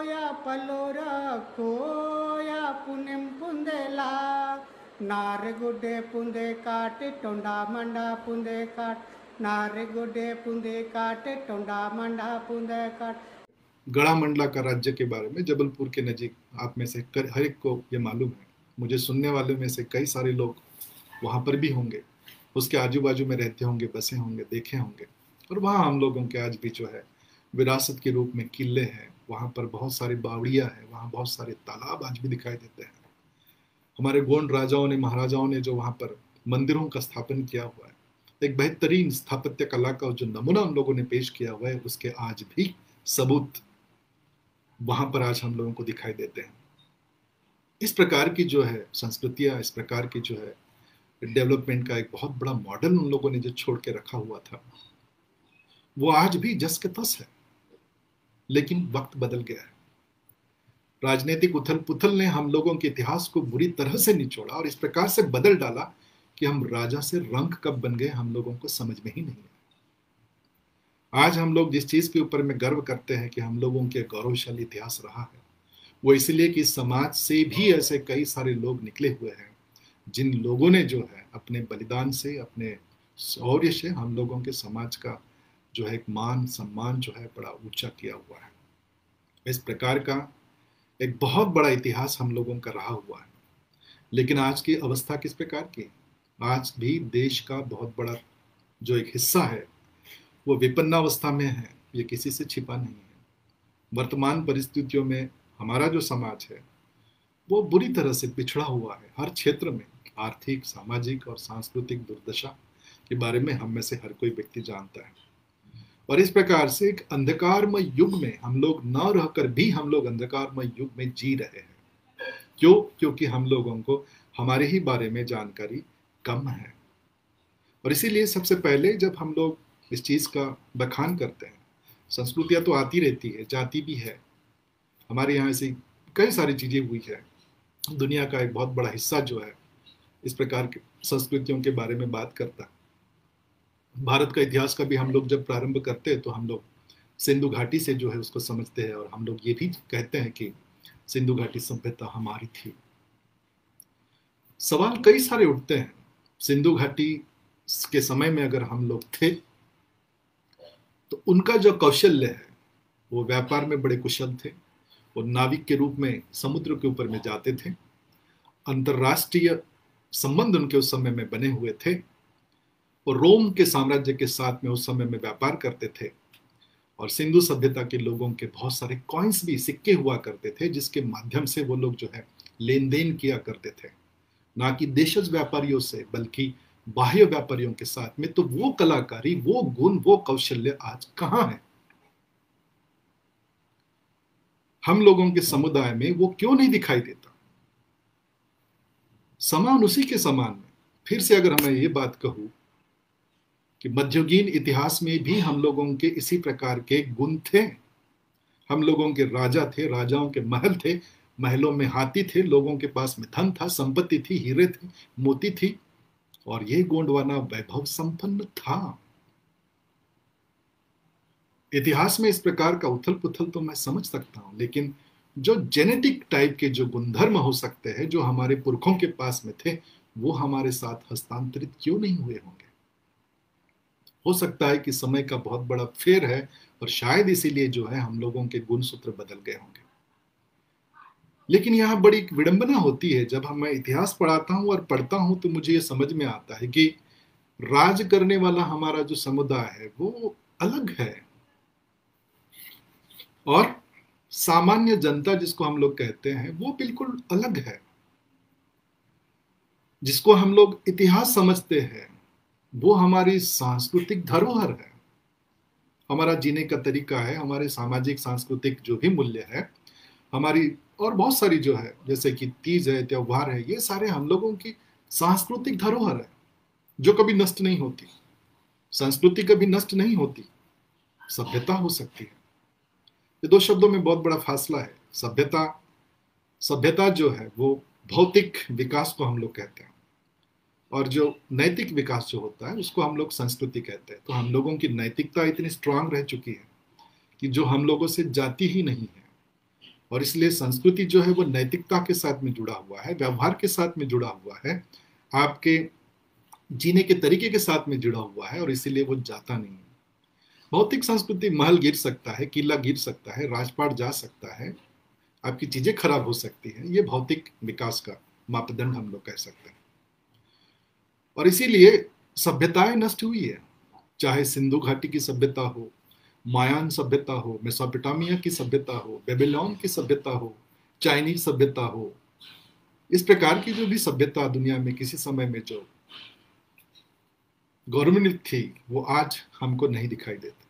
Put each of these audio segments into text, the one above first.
పలురా కోయా పుణ్యం పుందెలా నారెగుడ్డే పుందే కాటి టొండా మండా పుందే కాట్ नारेगुडे पुंदे काटे टोंडा मंडा पुंदे काट गढ़ा मंडला का राज्य के बारे में जबलपुर के नजीक आप में से हर एक को ये मालूम है मुझे सुनने वालों में से कई सारे लोग वहाँ पर भी होंगे उसके आजू बाजू में रहते होंगे बसे होंगे देखे होंगे और वहाँ हम लोगों के आज भी जो है विरासत के रूप में किले हैं वहाँ पर बहुत सारी बावड़ियाँ है, वहाँ बहुत सारे तालाब आज भी दिखाई देते हैं। हमारे गोंड राजाओं ने, महाराजाओं ने जो वहाँ पर मंदिरों का स्थापन किया हुआ है, एक बेहतरीन स्थापत्य कला का जो नमूना हम लोगों ने पेश किया हुआ है, उसके आज भी सबूत वहाँ पर आज हम लोगों को दिखाई देते हैं। इस प्रकार की जो है संस्कृतियाँ, इस प्रकार की जो है डेवलपमेंट का एक बहुत बड़ा मॉडल उन लोगों ने जो छोड़ के रखा हुआ था, वो आज भी जस के तस है। लेकिन वक्त बदल गया है। राजनीतिक उथल पुथल ने हम लोगों के इतिहास को बुरी तरह से निचोड़ा और इस प्रकार से बदल डाला कि हम राजा से रंग कब बन गए हम लोगों को समझ में ही नहीं आया। आज हम लोग जिस चीज़ के ऊपर में गर्व करते हैं कि हम लोगों के गौरवशाली इतिहास रहा है, वो इसलिए कि समाज से भी ऐसे कई सारे लोग निकले हुए हैं, जिन लोगों ने जो है अपने बलिदान से, अपने शौर्य से हम लोगों के समाज का जो है एक मान सम्मान जो है बड़ा ऊँचा किया हुआ है। इस प्रकार का एक बहुत बड़ा इतिहास हम लोगों का रहा हुआ है। लेकिन आज की अवस्था किस प्रकार की आज भी देश का बहुत बड़ा जो एक हिस्सा है, वो विपन्नावस्था में है, ये किसी से छिपा नहीं है। वर्तमान परिस्थितियों में हमारा जो समाज है, वो बुरी तरह से पिछड़ा हुआ है। हर क्षेत्र में आर्थिक, सामाजिक और सांस्कृतिक दुर्दशा के बारे में हम में से हर कोई व्यक्ति जानता है। और इस प्रकार से एक अंधकारमय युग में हम लोग न रहकर भी हम लोग अंधकारमय युग में जी रहे हैं। क्यों? क्योंकि हम लोगों को हमारे ही बारे में जानकारी कम है। और इसीलिए सबसे पहले जब हम लोग इस चीज़ का बखान करते हैं, संस्कृतियाँ तो आती रहती है, जाती भी है। हमारे यहाँ ऐसी कई सारी चीज़ें हुई है। दुनिया का एक बहुत बड़ा हिस्सा जो है, इस प्रकार के संस्कृतियों के बारे में बात करता। है भारत का इतिहास का भी हम लोग जब प्रारंभ करते हैं तो हम लोग सिंधु घाटी से जो है उसको समझते हैं और हम लोग ये भी कहते हैं कि सिंधु घाटी सभ्यता हमारी थी। सवाल कई सारे उठते हैं। सिंधु घाटी के समय में अगर हम लोग थे तो उनका जो कौशल्य है, वो व्यापार में बड़े कुशल थे, वो नाविक के रूप में समुद्र के ऊपर में जाते थे, अंतरराष्ट्रीय संबंध उनके उस समय में बने हुए थे और रोम के साम्राज्य के साथ में उस समय में व्यापार करते थे। और सिंधु सभ्यता के लोगों के बहुत सारे कॉइन्स भी सिक्के हुआ करते थे, जिसके माध्यम से वो लोग जो है लेन देन किया करते थे। ना कि देशज व्यापारियों से, बल्कि बाह्य व्यापारियों के साथ में तो वो कलाकारी, वो गुण, वो कौशल्य आज कहाँ है? हम लोगों के समुदाय में वो क्यों नहीं दिखाई देता? समान उसी के समान में। फिर से अगर मैं ये बात कहूँ कि मध्ययुगीन इतिहास में भी हम लोगों के इसी प्रकार के गुण थे। हम लोगों के राजा थे, राजाओं के महल थे, महलों में हाथी थे, लोगों के पास में धन था, संपत्ति थी, हीरे थे, मोती थी, और ये गोंडवाना वैभव संपन्न था। इतिहास में इस प्रकार का उथल पुथल तो मैं समझ सकता हूँ, लेकिन जो जेनेटिक टाइप के जो गुणधर्म हो सकते हैं, जो हमारे पुरखों के पास में थे, वो हमारे साथ हस्तांतरित क्यों नहीं हुए होंगे? हो सकता है कि समय का बहुत बड़ा फेर है और शायद इसीलिए जो है हम लोगों के गुण सूत्र बदल गए होंगे। लेकिन यहाँ बड़ी विडंबना होती है, जब हम मैं इतिहास पढ़ाता हूँ और पढ़ता हूँ तो मुझे ये समझ में आता है कि राज करने वाला हमारा जो समुदाय है, वो अलग है। और सामान्य जनता जिसको हम लोग कहते हैं, वो बिल्कुल अलग है। जिसको हम लोग इतिहास समझते हैं वो हमारी सांस्कृतिक धरोहर है। हमारा जीने का तरीका है, हमारे सामाजिक, सांस्कृतिक जो भी मूल्य है, हमारी और बहुत सारी जो है, जैसे कि तीज है, त्योहार है, ये सारे हम लोगों की सांस्कृतिक धरोहर है, जो कभी नष्ट नहीं होती। संस्कृति कभी नष्ट नहीं होती, सभ्यता हो सकती है। ये दो शब्दों में बहुत बड़ा फासला है, सभ्यता सभ्यता जो है, वो भौतिक विकास को हम लोग कहते हैं। और जो नैतिक विकास जो होता है, उसको हम लोग संस्कृति कहते हैं। तो हम लोगों की नैतिकता इतनी स्ट्रांग रह चुकी है कि जो हम लोगों से जाती ही नहीं है। और इसलिए संस्कृति जो है, वो नैतिकता के साथ में जुड़ा हुआ है, व्यवहार के साथ में जुड़ा हुआ है, आपके जीने के तरीके के साथ में जुड़ा हुआ है, और इसीलिए वो जाता नहीं है। भौतिक संस्कृति महल गिर सकता है, किला गिर सकता है, राजपाट जा सकता है, आपकी चीज़ें खराब हो सकती हैं, ये भौतिक विकास का मापदंड हम लोग कह सकते हैं। और इसीलिए सभ्यताएँ नष्ट हुई है। चाहे सिंधु घाटी की सभ्यता हो, मायान सभ्यता हो, मेसोपोटामिया की सभ्यता हो, बेबीलोन की सभ्यता हो, चाइनीज़ सभ्यता हो, इस प्रकार की जो भी सभ्यता दुनिया में किसी समय में जो गौरवान्वित थी, वो आज हमको नहीं दिखाई देती।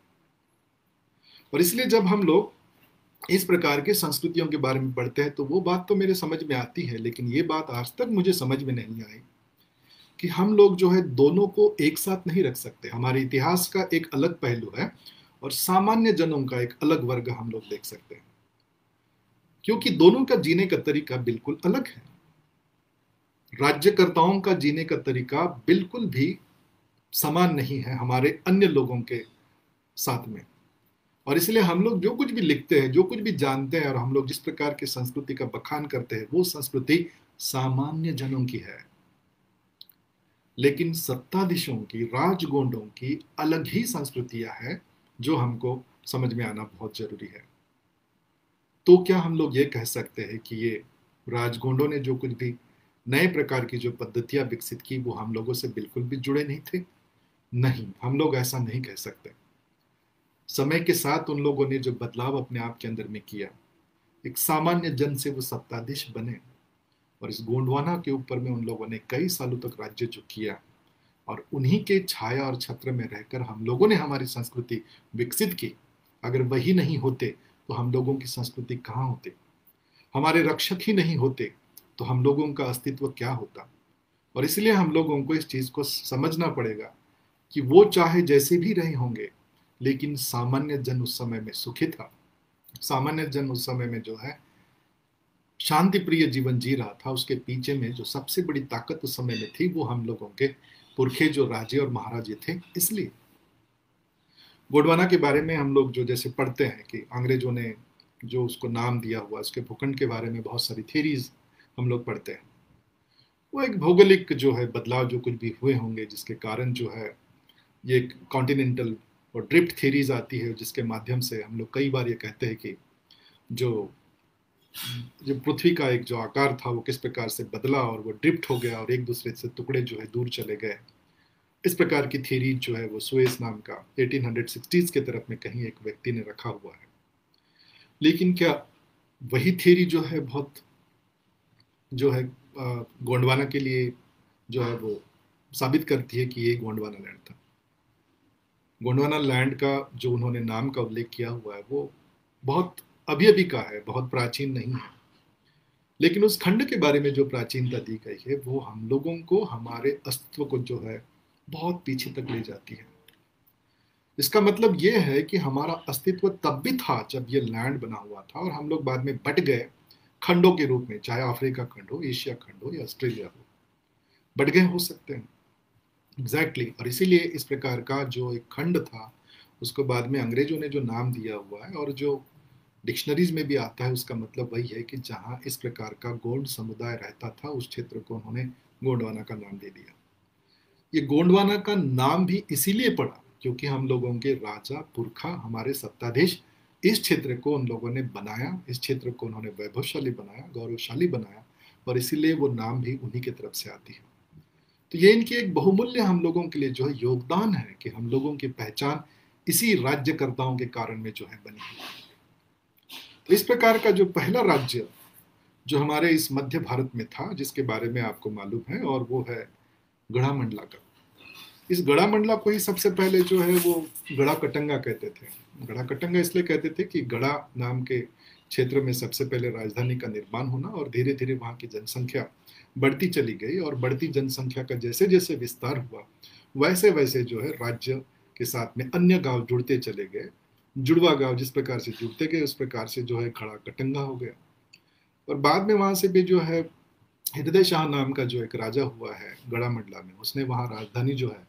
और इसलिए जब हम लोग इस प्रकार के संस्कृतियों के बारे में पढ़ते हैं तो वो बात तो मेरे समझ में आती है, लेकिन ये बात आज तक मुझे समझ में नहीं आई। कि हम लोग जो है दोनों को एक साथ नहीं रख सकते। हमारे इतिहास का एक अलग पहलू है और सामान्य जनों का एक अलग वर्ग हम लोग देख सकते हैं। क्योंकि दोनों का जीने का तरीका बिल्कुल अलग है। राज्यकर्ताओं का जीने का तरीका बिल्कुल भी समान नहीं है हमारे अन्य लोगों के साथ में। और इसलिए हम लोग जो कुछ भी लिखते हैं, जो कुछ भी जानते हैं और हम लोग जिस प्रकार की संस्कृति का बखान करते हैं, वो संस्कृति सामान्य जनों की है। लेकिन सत्ताधीशों की, राजगोंडों की अलग ही संस्कृतियाँ हैं जो हमको समझ में आना बहुत ज़रूरी है। तो क्या हम लोग ये कह सकते हैं कि ये राजगोंडों ने जो कुछ भी नए प्रकार की जो पद्धतियाँ विकसित की, वो हम लोगों से बिल्कुल भी जुड़े नहीं थे? नहीं, हम लोग ऐसा नहीं कह सकते। समय के साथ उन लोगों ने जो बदलाव अपने आप के अंदर में किया, एक सामान्य जन से वो सत्ताधीश बने। और इस गोंडवाना के ऊपर में उन लोगों ने कई सालों तक राज्य जो किया और उन्हीं के छाया और छत्र में रहकर हम लोगों ने हमारी संस्कृति विकसित की। अगर वही नहीं होते तो हम लोगों की संस्कृति कहाँ होते? हमारे रक्षक ही नहीं होते तो हम लोगों का अस्तित्व क्या होता? और इसलिए हम लोगों को इस चीज़ को समझना पड़ेगा कि वो चाहे जैसे भी रहे होंगे, लेकिन सामान्य जन उस समय में सुखी था। सामान्य जन उस समय में जो है शांति प्रिय जीवन जी रहा था, उसके पीछे में जो सबसे बड़ी ताकत उस समय में थी, वो हम लोगों के पुरखे जो राजे और महाराजे थे, इसलिए। गोडवाना के बारे में हम लोग जो जैसे पढ़ते हैं कि अंग्रेज़ों ने जो उसको नाम दिया हुआ, उसके भूखंड के बारे में बहुत सारी थेरीज हम लोग पढ़ते हैं। वो एक भौगोलिक जो है बदलाव जो कुछ भी हुए होंगे, जिसके कारण जो है ये कॉन्टिनेंटल और ड्रिफ्ट थेरीज आती है, जिसके माध्यम से हम लोग कई बार ये कहते हैं कि जो जो पृथ्वी का एक जो आकार था, वो किस प्रकार से बदला और वो ड्रिफ्ट हो गया और एक दूसरे से टुकड़े जो है दूर चले गए। इस प्रकार की थेरी जो है वो सुएस नाम का 1860s के तरफ़ में कहीं एक व्यक्ति ने रखा हुआ है। लेकिन क्या वही थेरी जो है बहुत, जो है गोंडवाना के लिए जो है वो साबित करती है कि ये गोंडवाना लैंड था। गोंडवाना लैंड का जो उन्होंने नाम का उल्लेख किया हुआ है, वो बहुत अभी अभी का है, बहुत प्राचीन नहीं है। लेकिन उस खंड के बारे में जो प्राचीनता दी गई है, वो हम लोगों को, हमारे अस्तित्व को जो है, बहुत पीछे तक ले जाती है। इसका मतलब ये है कि हमारा अस्तित्व तब भी था जब ये लैंड बना हुआ था और हम लोग बाद में बट गए खंडों के रूप में, चाहे अफ्रीका खंड हो, एशिया खंड हो या ऑस्ट्रेलिया हो। बट गए हो सकते हैं। Exactly exactly. और इसीलिए इस प्रकार का जो एक खंड था, उसको बाद में अंग्रेज़ों ने जो नाम दिया हुआ है और जो डिक्शनरीज में भी आता है, उसका मतलब वही है कि जहाँ इस प्रकार का गोंड समुदाय रहता था, उस क्षेत्र को उन्होंने गोंडवाना का नाम दे दिया। ये गोंडवाना का नाम भी इसीलिए पड़ा क्योंकि हम लोगों के राजा, पुरखा, हमारे सत्ताधीश इस क्षेत्र को उन लोगों ने बनाया, इस क्षेत्र को उन्होंने वैभवशाली बनाया, गौरवशाली बनाया और इसीलिए वो नाम भी उन्हीं की तरफ़ से आती है। तो ये इनकी एक बहुमूल्य हम लोगों के लिए जो है योगदान है कि हम लोगों की पहचान इसी राज्यकर्ताओं के कारण में जो है बनी है। तो इस प्रकार का जो पहला राज्य जो हमारे इस मध्य भारत में था, जिसके बारे में आपको मालूम है, और वो है गढ़ा मंडला का। इस गढ़ा मंडला को ही सबसे पहले जो है वो गढ़ा कटंगा कहते थे। गढ़ा कटंगा इसलिए कहते थे कि गढ़ा नाम के क्षेत्र में सबसे पहले राजधानी का निर्माण होना और धीरे धीरे वहाँ की जनसंख्या बढ़ती चली गई और बढ़ती जनसंख्या का जैसे जैसे विस्तार हुआ वैसे वैसे जो है राज्य के साथ में अन्य गाँव जुड़ते चले गए। जुड़वा गाँव जिस प्रकार से जुड़ते गए, उस प्रकार से जो है खड़ा कटंगा हो गया। और बाद में वहाँ से भी जो है हृदय शाह नाम का जो एक राजा हुआ है गढ़ा मंडला में, उसने वहाँ राजधानी जो है,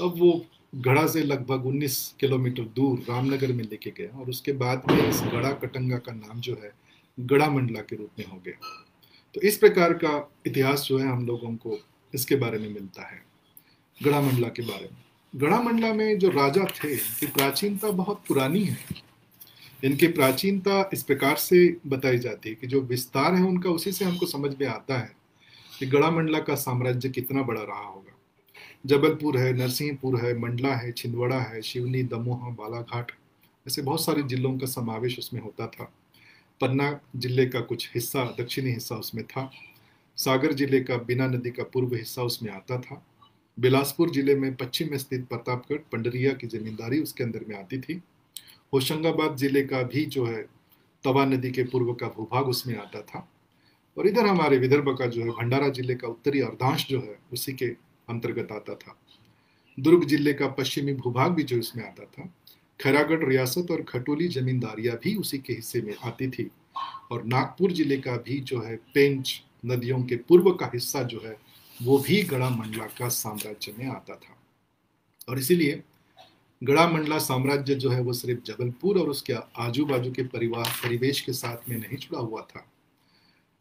अब वो गढ़ा से लगभग 19 किलोमीटर दूर रामनगर में लेके गया और उसके बाद में इस गढ़ा कटंगा का नाम जो है गड़ा मंडला के रूप में हो गया। तो इस प्रकार का इतिहास जो है हम लोगों को इसके बारे में मिलता है गड़ा मंडला के बारे में। गड़ा मंडला में जो राजा थे, इनकी प्राचीनता बहुत पुरानी है। इनकी प्राचीनता इस प्रकार से बताई जाती है कि जो विस्तार है उनका, उसी से हमको समझ में आता है कि गड़ा मंडला का साम्राज्य कितना बड़ा रहा होगा। जबलपुर है, नरसिंहपुर है, मंडला है, छिंदवाड़ा है, शिवनी, दमोह, बालाघाट, ऐसे बहुत सारे जिलों का समावेश उसमें होता था। पन्ना ज़िले का कुछ हिस्सा, दक्षिणी हिस्सा उसमें था। सागर ज़िले का, बिना नदी का पूर्व हिस्सा उसमें आता था। बिलासपुर ज़िले में पश्चिम में स्थित प्रतापगढ़ पंडरिया की जमींदारी उसके अंदर में आती थी। होशंगाबाद ज़िले का भी जो है, तवा नदी के पूर्व का भूभाग उसमें आता था। और इधर हमारे विदर्भ का जो है, भंडारा ज़िले का उत्तरी अर्धांश जो है, उसी के अंतर्गत आता था। दुर्ग ज़िले का पश्चिमी भूभाग भी जो इसमें आता था। खैरागढ़, रियासत और खटोली जमींदारियाँ भी उसी के हिस्से में आती थी। और नागपुर ज़िले का भी जो है, पेंच नदियों के पूर्व का हिस्सा जो है वो भी गड़ा मंडला का साम्राज्य में आता था। और इसीलिए गड़ा मंडला साम्राज्य जो है वो सिर्फ़ जबलपुर और उसके आजू बाजू के परिवार, परिवेश के साथ में नहीं जुड़ा हुआ था।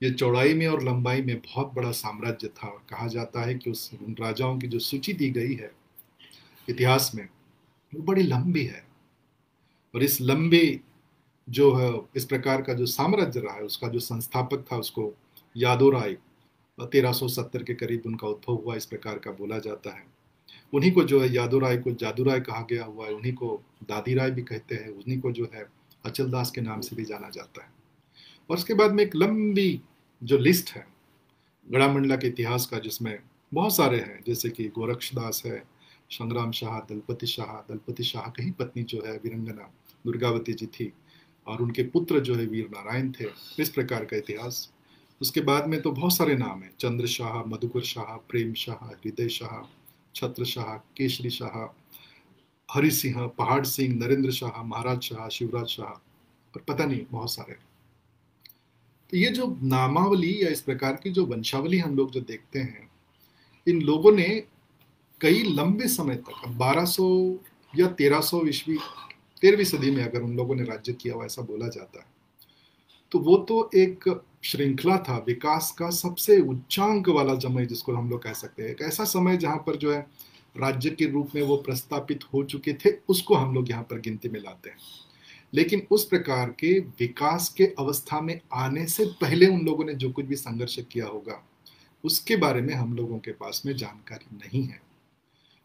ये चौड़ाई में और लंबाई में बहुत बड़ा साम्राज्य था। और कहा जाता है कि उस उन राजाओं की जो सूची दी गई है इतिहास में, वो बड़ी लंबी है। और इस लंबे जो है, इस प्रकार का जो साम्राज्य रहा है, उसका जो संस्थापक था, उसको यादोराय 1370 के करीब उनका उद्भव हुआ, इस प्रकार का बोला जाता है। उन्हीं को जो है यादू राय को जादू राय कहा गया हुआ है, उन्हीं को दादी राय भी कहते हैं, उन्हीं को जो है अचल दास के नाम से भी जाना जाता है। और उसके बाद में एक लंबी जो लिस्ट है गड़ामंडला के इतिहास का, जिसमें बहुत सारे हैं, जैसे कि गोरक्ष दास है, संग्राम शाह, दलपति शाह दलपति शाह कहीं ही पत्नी जो है वीरंगना, दुर्गावती जी थी, और उनके पुत्र जो है वीर नारायण थे, इस प्रकार का इतिहास। उसके बाद में तो बहुत सारे नाम हैं। चंद्र शाह, मधुकर शाह, प्रेम शाह, हृदय शाह, छत्र शाह केशरी शाह, हरि सिंह, पहाड़ सिंह, नरेंद्र शाह, महाराज शाह, शिवराज शाह और पता नहीं, बहुत सारे। तो ये जो नामावली या इस प्रकार की जो वंशावली हम लोग जो देखते हैं, इन लोगों ने कई लंबे समय तक 1200 या 1300 ईस्वी, तेरहवीं सदी में अगर उन लोगों ने राज्य किया हुआ ऐसा बोला जाता है। तो वो तो एक श्रृंखला था, विकास का सबसे उच्चांक वाला समय जिसको हम लोग कह सकते हैं। एक ऐसा समय जहाँ पर जो है राज्य के रूप में वो प्रस्तापित हो चुके थे, उसको हम लोग यहाँ पर गिनती में लाते हैं। लेकिन उस प्रकार के विकास के अवस्था में आने से पहले उन लोगों ने जो कुछ भी संघर्ष किया होगा, उसके बारे में हम लोगों के पास में जानकारी नहीं है।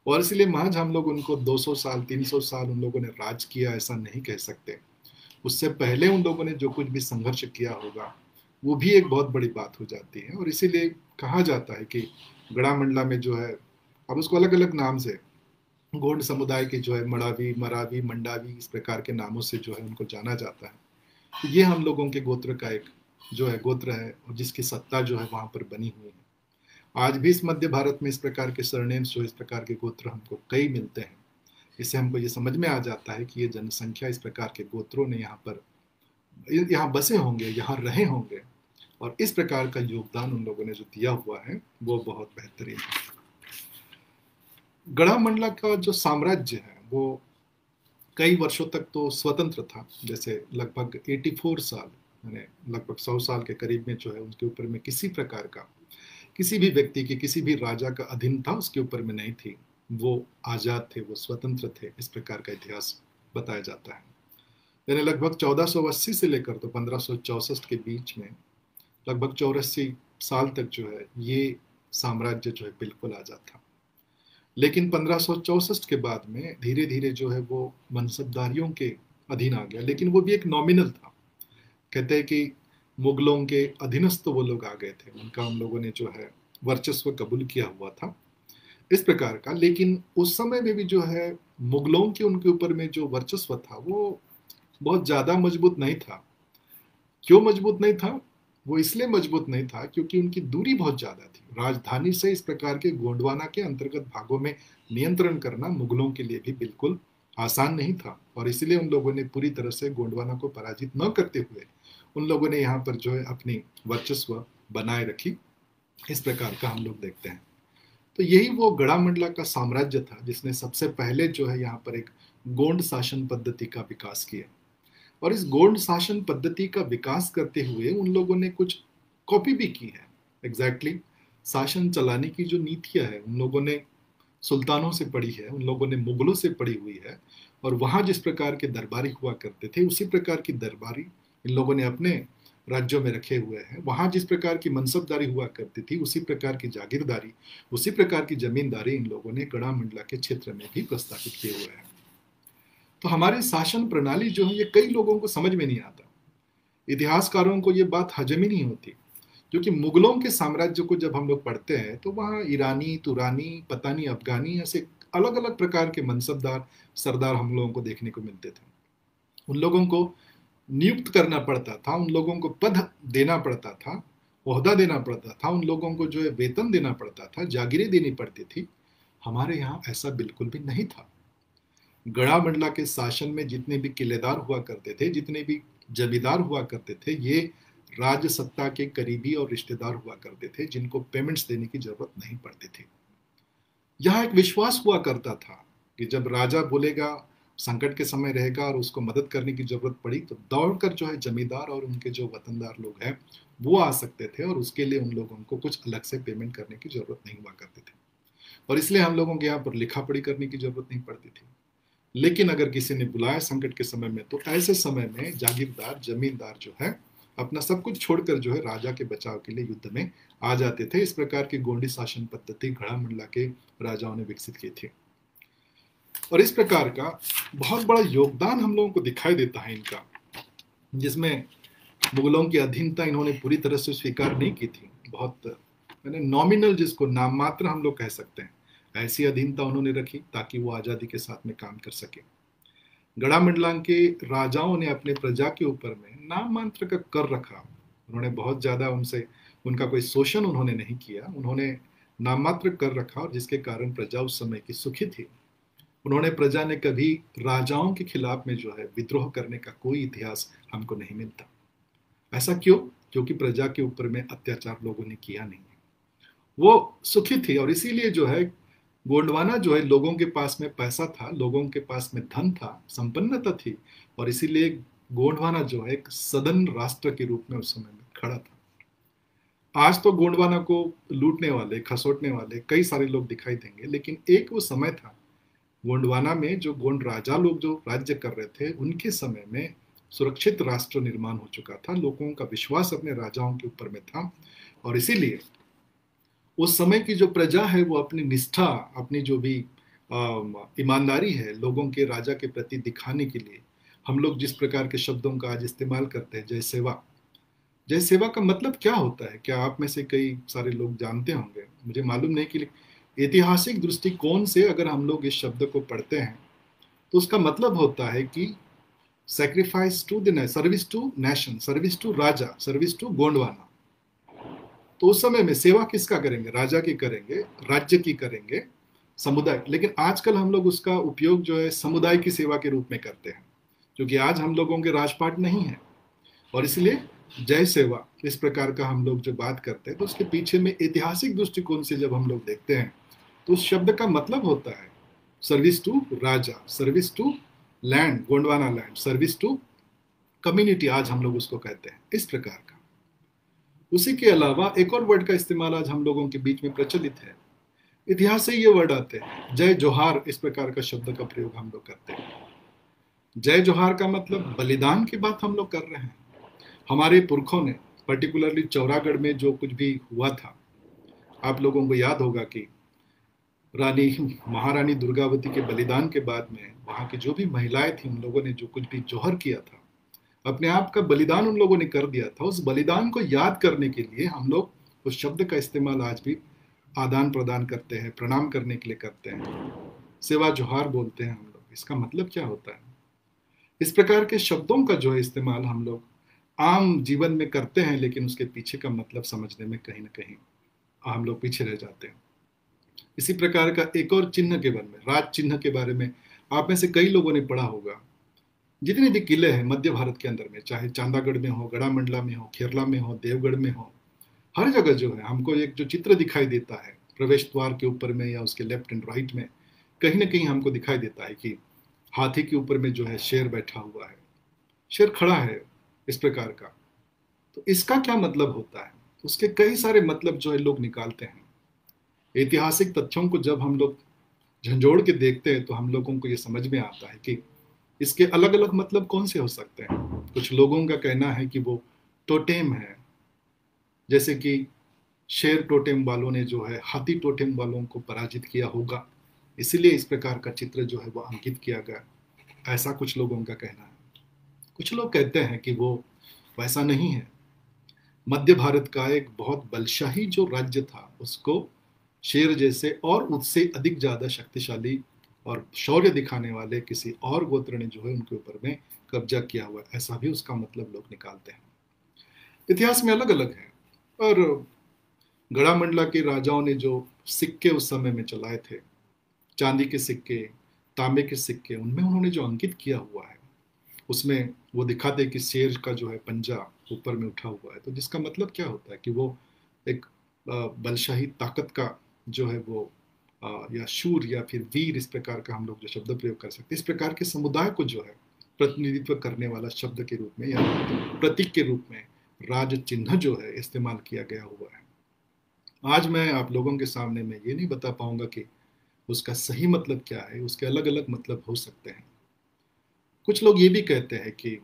और इसलिए महज हम लोग उनको 200 साल 300 साल उन लोगों ने राज किया, ऐसा नहीं कह सकते। उससे पहले उन लोगों ने जो कुछ भी संघर्ष किया होगा, वो भी एक बहुत बड़ी बात हो जाती है। और इसीलिए कहा जाता है कि गड़ा मंडला में जो है, अब उसको अलग अलग नाम से, गोंड समुदाय के जो है, मड़ावी, मरावी, मंडावी, इस प्रकार के नामों से जो है उनको जाना जाता है। तो ये हम लोगों के गोत्र का एक जो है गोत्र है, और जिसकी सत्ता जो है वहाँ पर बनी हुई है। आज भी इस मध्य भारत में इस प्रकार के सरनेम्स जो इस प्रकार के गोत्र हमको कई मिलते हैं। इससे हमको ये समझ में आ जाता है कि ये जनसंख्या इस प्रकार के गोत्रों ने यहाँ पर यहाँ बसे होंगे, यहाँ रहे होंगे। और इस प्रकार का योगदान उन लोगों ने जो दिया हुआ है, वो बहुत बेहतरीन है। गढ़ा मंडला का जो साम्राज्य है, वो कई वर्षों तक तो स्वतंत्र था। जैसे लगभग 84 साल, यानी लगभग 100 साल के करीब में जो है, उनके ऊपर में किसी प्रकार का, किसी भी व्यक्ति की, किसी भी राजा का अधीन था, उसके ऊपर में नहीं थी। वो आज़ाद थे, वो स्वतंत्र थे, इस प्रकार का इतिहास बताया जाता है। यानी लगभग 1480 से लेकर तो पंद्रह के बीच में, लगभग चौरासी साल तक जो है, ये साम्राज्य जो है बिल्कुल आज़ाद था। लेकिन पंद्रह के बाद में धीरे धीरे जो है वो मनसबदारियों के अधीन आ गया, लेकिन वो भी एक नॉमिनल था। कहते हैं कि मुगलों के अधीनस्थ वो लोग आ गए थे, उनका हम लोगों ने जो है वर्चस्व कबूल किया हुआ था। इस प्रकार का, लेकिन उस समय में भी जो है, मुगलों के उनके ऊपर में जो वर्चस्व था, वो बहुत ज़्यादा मज़बूत नहीं था। क्यों मज़बूत नहीं था? वो इसलिए मज़बूत नहीं था क्योंकि उनकी दूरी बहुत ज़्यादा थी। राजधानी से इस प्रकार के गोंडवाना के अंतर्गत भागों में नियंत्रण करना मुगलों के लिए भी बिल्कुल आसान नहीं था। और इसलिए उन लोगों ने पूरी तरह से गोंडवाना को पराजित न करते हुए उन लोगों ने यहाँ पर जो है अपनी वर्चस्व बनाए रखी। इस प्रकार का हम लोग देखते हैं। तो यही वो गड़ा मंडला का साम्राज्य था जिसने सबसे पहले जो है यहाँ पर एक गोंड शासन पद्धति का विकास किया। और इस गोंड शासन पद्धति का विकास करते हुए उन लोगों ने कुछ कॉपी भी की है। एग्जैक्टली exactly, शासन चलाने की जो नीतियाँ है उन लोगों ने सुल्तानों से पढ़ी है उन लोगों ने मुगलों से पढ़ी हुई है और वहाँ जिस प्रकार के दरबारी हुआ करते थे उसी प्रकार की दरबारी इन लोगों ने अपने राज्यों में रखे हुए हैं। वहाँ जिस प्रकार की मनसबदारी हुआ करती थी, उसी प्रकार की जागीरदारी, उसी प्रकार की जमींदारी इन लोगों ने गढ़ा मंडला के क्षेत्र में भी प्रस्तावित किए हुए हैं। तो हमारी शासन प्रणाली जो है, ये कई लोगों को समझ में नहीं आता। इतिहासकारों को ये बात हजम ही नहीं होती, क्योंकि मुगलों के साम्राज्य को जब हम लोग पढ़ते हैं तो वहाँ ईरानी, तुरानी पतानी अफगानी, ऐसे अलग अलग प्रकार के मनसबदार, सरदार हम लोगों को देखने को मिलते थे। उन लोगों को नियुक्त करना पड़ता था, उन लोगों को पद देना पड़ता था, ओहदा देना पड़ता था, उन लोगों को जो है वेतन देना पड़ता था, जागीरें देनी पड़ती थी। हमारे यहाँ ऐसा बिल्कुल भी नहीं था। गढ़ा मंडला के शासन में जितने भी किलेदार हुआ करते थे, जितने भी जमींदार हुआ करते थे, ये राज सत्ता के करीबी और रिश्तेदार हुआ करते थे, जिनको पेमेंट्स देने की ज़रूरत नहीं पड़ती थी। यहाँ एक विश्वास हुआ करता था कि जब राजा बोलेगा संकट के समय रहेगा और उसको मदद करने की ज़रूरत पड़ी तो दौड़कर जो है जमींदार और उनके जो वतनदार लोग हैं, वो आ सकते थे और उसके लिए उन लोगों को कुछ अलग से पेमेंट करने की ज़रूरत नहीं हुआ करती थी। और इसलिए हम लोगों के यहाँ पर लिखा पढ़ी करने की ज़रूरत नहीं पड़ती थी। लेकिन अगर किसी ने बुलाया संकट के समय में तो ऐसे समय में जागीरदार, जमींदार जो है, अपना सब कुछ छोड़कर जो है राजा के बचाव के लिए युद्ध में आ जाते थे। इस प्रकार की गोंडी शासन पद्धति घड़ा मंडला के राजाओं ने विकसित की थी। और इस प्रकार का बहुत बड़ा योगदान हम लोगों को दिखाई देता है इनका, जिसमें मुगलों की अधीनता इन्होंने पूरी तरह से स्वीकार नहीं की थी। बहुत, मैंने नॉमिनल जिसको नाम मात्र हम लोग कह सकते हैं, ऐसी अधीनता उन्होंने रखी ताकि वो आज़ादी के साथ में काम कर सके। गढ़ा मंडलांग के राजाओं ने अपने प्रजा के ऊपर में नाम मात्र का कर रखा। उन्होंने बहुत ज़्यादा उनसे, उनका कोई शोषण उन्होंने नहीं किया। उन्होंने नाम मात्र कर रखा और जिसके कारण प्रजा उस समय की सुखी थी। उन्होंने प्रजा ने कभी राजाओं के खिलाफ में जो है विद्रोह करने का कोई इतिहास हमको नहीं मिलता। ऐसा क्यों? क्योंकि प्रजा के ऊपर में अत्याचार लोगों ने किया नहीं वो सुखी थी और इसीलिए जो है गोंडवाना जो है लोगों के पास में पैसा था, लोगों के पास में धन था, संपन्नता थी और इसीलिए गोंडवाना जो है एक सदन राष्ट्र के रूप में उस समय में खड़ा था। आज तो गोंडवाना को लूटने वाले, खसोटने वाले कई सारे लोग दिखाई देंगे, लेकिन एक वो समय था गोंडवाना में जो गोंड राजा लोग जो राज्य कर रहे थे, उनके समय में सुरक्षित राष्ट्र निर्माण हो चुका था। लोगों का विश्वास अपने राजाओं के ऊपर में था और इसीलिए उस समय की जो प्रजा है, वो अपनी निष्ठा, अपनी जो भी ईमानदारी है, लोगों के, राजा के प्रति दिखाने के लिए हम लोग जिस प्रकार के शब्दों का आज इस्तेमाल करते हैं, जय सेवा। जय सेवा का मतलब क्या होता है? क्या आप में से कई सारे लोग जानते होंगे? मुझे मालूम नहीं कि ऐतिहासिक दृष्टिकोण से अगर हम लोग इस शब्द को पढ़ते हैं तो उसका मतलब होता है कि sacrifice to the service to nation service to raja service to Gondwana. तो उस समय में सेवा किसका करेंगे? राजा की करेंगे, राज्य की करेंगे, समुदाय। लेकिन आजकल हम लोग उसका उपयोग जो है, समुदाय की सेवा के रूप में करते हैं क्योंकि आज हम लोगों के राजपाट नहीं है। और इसलिए जय सेवा, इस प्रकार का हम लोग जो बात करते हैं तो उसके पीछे में ऐतिहासिक दृष्टिकोण से जब हम लोग देखते हैं तो उस शब्द का मतलब होता है service to raja service to land Gondwana land service to community आज हम लोग उसको कहते हैं, इस प्रकार का। उसी के अलावा एक और वर्ड का इस्तेमाल आज हम लोगों के बीच में प्रचलित है। इतिहास से ये वर्ड आते हैं, जय जोहार, इस प्रकार का शब्द का प्रयोग हम लोग करते हैं। जय जोहार का मतलब बलिदान की बात हम लोग कर रहे हैं। हमारे पुरखों ने पर्टिकुलरली चौरागढ़ में जो कुछ भी हुआ था, आप लोगों को याद होगा कि रानी महारानी दुर्गावती के बलिदान के बाद में वहाँ की जो भी महिलाएँ थी, उन लोगों ने जो कुछ भी जोहर किया था, अपने आप का बलिदान उन लोगों ने कर दिया था। उस बलिदान को याद करने के लिए हम लोग उस शब्द का इस्तेमाल आज भी आदान प्रदान करते हैं, प्रणाम करने के लिए करते हैं। सेवा जोहार बोलते हैं हम लोग। इसका मतलब क्या होता है? इस प्रकार के शब्दों का जो है इस्तेमाल हम लोग आम जीवन में करते हैं, लेकिन उसके पीछे का मतलब समझने में कहीं ना कहीं हम लोग पीछे रह जाते हैं। इसी प्रकार का एक और चिन्ह के बारे में, राज चिन्ह के बारे में आप में से कई लोगों ने पढ़ा होगा। जितने भी किले हैं मध्य भारत के अंदर में, चाहे चांदागढ़ में हो गढ़ा मंडला में हो खेरला में हो, देवगढ़ में हो, हर जगह जो है, हमको एक जो चित्र दिखाई देता है, प्रवेश द्वार के ऊपर में या उसके लेफ़्ट एंड राइट में, कहीं ना कहीं हमको दिखाई देता है कि हाथी के ऊपर में जो है शेर बैठा हुआ है। शेर खड़ा है इस प्रकार का। तो इसका क्या मतलब होता है? उसके कई सारे मतलब जो है लोग निकालते हैं। ऐतिहासिक तथ्यों को जब हम लोग झंझोड़ के देखते हैं तो हम लोगों को ये समझ में आता है कि इसके अलग अलग मतलब कौन से हो सकते हैं? कुछ लोगों का कहना है कि वो टोटेम है। जैसे कि शेर टोटेम वालों ने जो है, हाथी टोटेम वालों को पराजित किया होगा। इसीलिए इस प्रकार का चित्र जो है, वो अंकित किया गया। ऐसा कुछ लोगों का कहना है। कुछ लोग कहते हैं कि वो वैसा नहीं है। मध्य भारत का एक बहुत बलशाही जो राज्य था, उसको शेर जैसे और उससे अधिक ज़्यादा शक्तिशाली और शौर्य दिखाने वाले किसी और गोत्र ने जो है उनके ऊपर में कब्जा किया हुआ ऐसा भी उसका मतलब लोग निकालते हैं। इतिहास में अलग अलग है। और गढ़ा मंडला के राजाओं ने जो सिक्के उस समय में चलाए थे, चांदी के सिक्के, तांबे के सिक्के, उनमें उन्होंने जो अंकित किया हुआ है, उसमें वो दिखाते कि शेर का जो है पंजा ऊपर में उठा हुआ है। तो जिसका मतलब क्या होता है कि वो एक बलशाही ताकत का जो है वो या शूर या फिर वीर इस प्रकार का हम लोग जो शब्द प्रयोग कर सकते हैं। इस प्रकार के समुदाय को जो है प्रतिनिधित्व करने वाला शब्द के रूप में या प्रतीक के रूप में राज चिन्ह जो है इस्तेमाल किया गया हुआ है। आज मैं आप लोगों के सामने में ये नहीं बता पाऊँगा कि उसका सही मतलब क्या है, उसके अलग अलग मतलब हो सकते हैं। कुछ लोग ये भी कहते हैं कि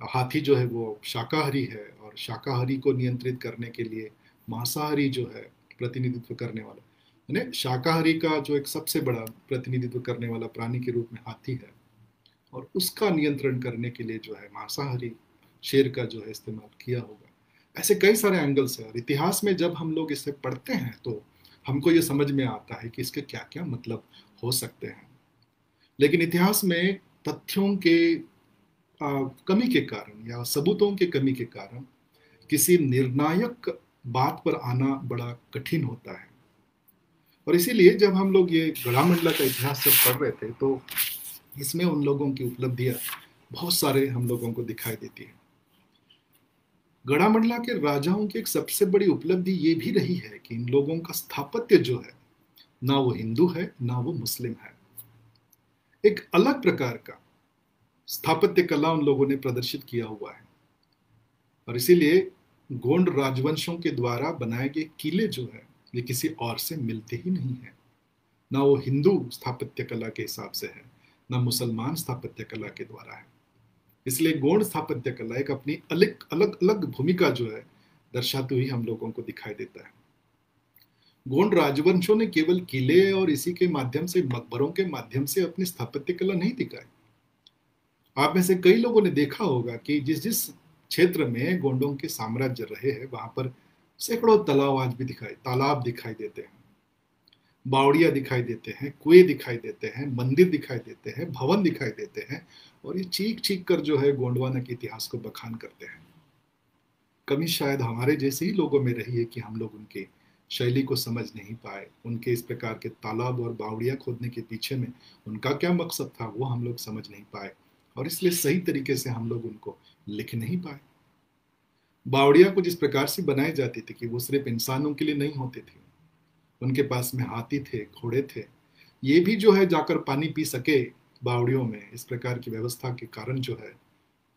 हाथी जो है वो शाकाहारी है और शाकाहारी को नियंत्रित करने के लिए मांसाहारी जो है प्रतिनिधित्व करने वाला। यानी शाकाहारी का जो एक सबसे बड़ा प्रतिनिधित्व करने वाला प्राणी के रूप में हाथी है और उसका नियंत्रण करने के लिए जो है मांसाहारी शेर का जो है इस्तेमाल किया होगा। ऐसे कई सारे एंगल्स है और इतिहास में जब हम लोग इसे पढ़ते हैं तो हमको ये समझ में आता है कि इसके क्या क्या मतलब हो सकते हैं। लेकिन इतिहास में तथ्यों के आ, कमी के कारण या सबूतों के कमी के कारण किसी निर्णायक बात पर आना बड़ा कठिन होता है। और इसीलिए जब हम लोग ये गढ़ा मंडला का इतिहास जब पढ़ रहे थे तो इसमें उन लोगों की उपलब्धियाँ बहुत सारे हम लोगों को दिखाई देती है। गढ़ा मंडला के राजाओं की एक सबसे बड़ी उपलब्धि ये भी रही है कि इन लोगों का स्थापत्य जो है, ना वो हिंदू है, ना वो मुस्लिम है। एक अलग प्रकार का स्थापत्य कला उन लोगों ने प्रदर्शित किया हुआ है। और इसीलिए गोंड राजवंशों के द्वारा बनाए गए किले जो है ये किसी और से मिलते ही नहीं है। ना वो हिंदू स्थापत्य कला के हिसाब से है, ना मुसलमान स्थापत्य कला के द्वारा है। इसलिए गौण स्थापत्य कला एक अपनी अलग अलग अलग भूमिका जो है, दर्शाते हुए हम लोगों को दिखाई देता है। गोंड राजवंशों ने केवल किले और इसी के माध्यम से, मकबरों के माध्यम से अपनी स्थापत्य कला नहीं दिखाई। आप में से कई लोगों ने देखा होगा कि जिस जिस क्षेत्र में गोंडों के साम्राज्य रहे हैं, वहाँ पर सैकड़ों तालाब आज भी दिखाई, तालाब दिखाई देते हैं। बावड़िया दिखाई देते हैं, कुएँ दिखाई देते हैं, मंदिर दिखाई देते हैं, भवन दिखाई देते हैं और ये चीख चीख कर जो है गोंडवाना के इतिहास को बखान करते हैं। कमी शायद हमारे जैसे ही लोगों में रही है कि हम लोग उनके शैली को समझ नहीं पाए, उनके इस प्रकार के तालाब और बावड़िया खोदने के पीछे में उनका क्या मकसद था, वो हम लोग समझ नहीं पाए और इसलिए सही तरीके से हम लोग उनको लिख नहीं पाए। बावड़िया को जिस प्रकार से बनाई जाती थी कि वो सिर्फ़ इंसानों के लिए नहीं होते थे। उनके पास में हाथी थे, घोड़े थे। ये भी जो है, जाकर पानी पी सके बावड़ियों में, इस प्रकार की व्यवस्था के कारण जो है,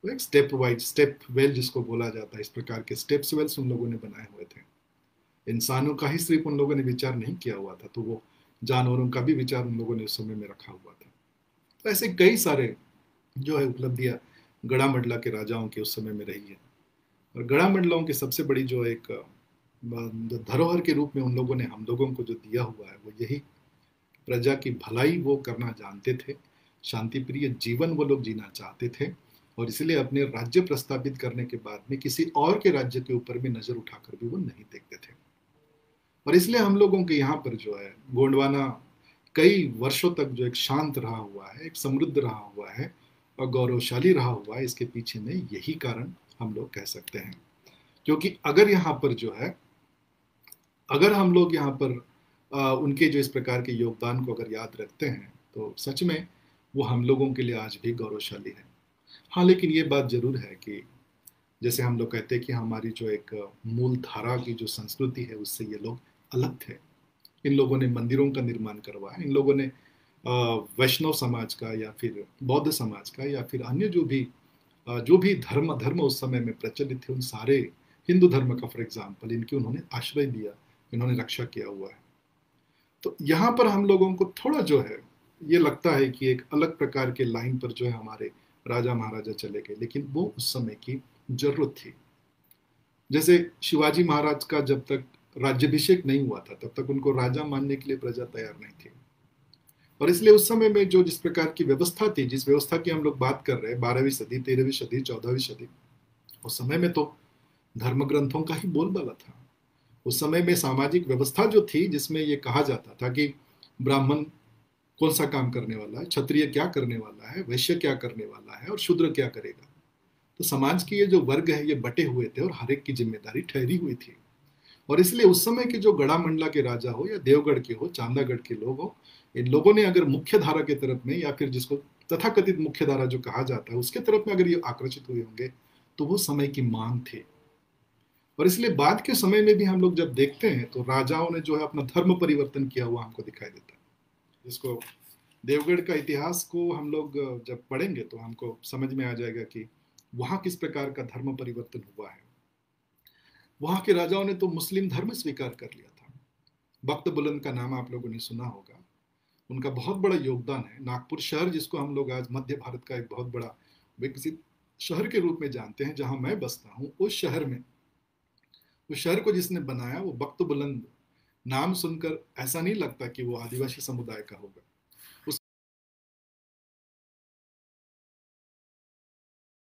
वो एक स्टेप वाइज स्टेप वेल जिसको बोला जाता है, इस प्रकार के स्टेप्स वेल्स उन लोगों ने बनाए हुए थे। इंसानों का ही सिर्फ़ उन लोगों ने विचार नहीं किया हुआ था तो वो जानवरों का भी विचार उन लोगों ने उस समय में रखा हुआ था। तो ऐसे कई सारे जो है उपलब्धियाँ गड़ा मंडला के राजाओं के उस समय में रही है। और गड़ा मंडलों की सबसे बड़ी जो एक धरोहर के रूप में उन लोगों ने, हम लोगों को जो दिया हुआ है, वो यही प्रजा की भलाई वो करना जानते थे शांति प्रिय जीवन वो लोग जीना चाहते थे, और इसलिए अपने राज्य प्रस्तावित करने के बाद में किसी और के राज्य के ऊपर भी नज़र उठाकर भी वो नहीं देखते थे। और इसलिए हम लोगों के यहाँ पर जो है, गोंडवाना कई वर्षों तक जो एक शांत रहा हुआ है, एक समृद्ध रहा हुआ है, और गौरवशाली रहा हुआ है, इसके पीछे में यही कारण हम लोग कह सकते हैं। क्योंकि अगर यहाँ पर जो है अगर हम लोग यहाँ पर आ, उनके जो इस प्रकार के योगदान को अगर याद रखते हैं तो सच में वो हम लोगों के लिए आज भी गौरवशाली है। हाँ लेकिन ये बात ज़रूर है कि जैसे हम लोग कहते हैं कि हमारी जो एक मूल धारा की जो संस्कृति है उससे ये लोग अलग थे। इन लोगों ने मंदिरों का निर्माण करवाया इन लोगों ने वैष्णव समाज का या फिर बौद्ध समाज का या फिर अन्य जो भी जो भी धर्म धर्म उस समय में प्रचलित थे, उन सारे हिंदू धर्म का फॉर एग्ज़ाम्पल इनके उन्होंने आश्रय दिया इन्होंने रक्षा किया हुआ है। तो यहाँ पर हम लोगों को थोड़ा जो है, ये लगता है कि एक अलग प्रकार के लाइन पर जो है हमारे राजा महाराजा चले गए, लेकिन वो उस समय की ज़रूरत थी। जैसे शिवाजी महाराज का जब तक राज्यभिषेक नहीं हुआ था, तब तक उनको राजा मानने के लिए प्रजा तैयार नहीं थी। और इसलिए उस समय में जो जिस प्रकार की व्यवस्था थी, जिस व्यवस्था की हम लोग बात कर रहे हैं, बारहवीं सदी, तेरहवीं सदी, चौदहवीं सदी, उस समय में तो धर्म ग्रंथों का ही बोलबाला था। उस समय में सामाजिक व्यवस्था जो थी, जिसमें ये कहा जाता था कि ब्राह्मण कौन सा काम करने वाला है, क्षत्रिय क्या करने वाला है, वैश्य क्या करने वाला है और शूद्र क्या करेगा? तो समाज के ये जो वर्ग है, ये बटे हुए थे और हर एक की ज़िम्मेदारी ठहरी हुई थी। और इसलिए उस समय के जो गड़ा मंडला के राजा हो या देवगढ़ के हो, चांदागढ़ के लोग हो लोगों ने अगर मुख्य धारा के तरफ़ में या फिर जिसको तथाकथित मुख्य धारा जो कहा जाता है, उसके तरफ़ में अगर ये आकर्षित हुए होंगे तो वो समय की मांग थे। और इसलिए बाद के समय में भी हम लोग जब देखते हैं तो राजाओं ने जो है अपना धर्म परिवर्तन किया हुआ हमको दिखाई देता है। जिसको देवगढ़ का इतिहास को हम लोग जब पढ़ेंगे तो हमको समझ में आ जाएगा कि वहाँ किस प्रकार का धर्म परिवर्तन हुआ है। वहाँ के राजाओं ने तो मुस्लिम धर्म स्वीकार कर लिया था। बख्त बुलंद का नाम आप लोगों ने सुना होगा। उनका बहुत बड़ा योगदान है। नागपुर शहर, जिसको हम लोग आज मध्य भारत का एक बहुत बड़ा विकसित शहर के रूप में जानते हैं, जहाँ मैं बसता हूँ, उस शहर में, उस शहर को जिसने बनाया वो बख्त बुलंद। नाम सुनकर ऐसा नहीं लगता कि वो आदिवासी समुदाय का होगा।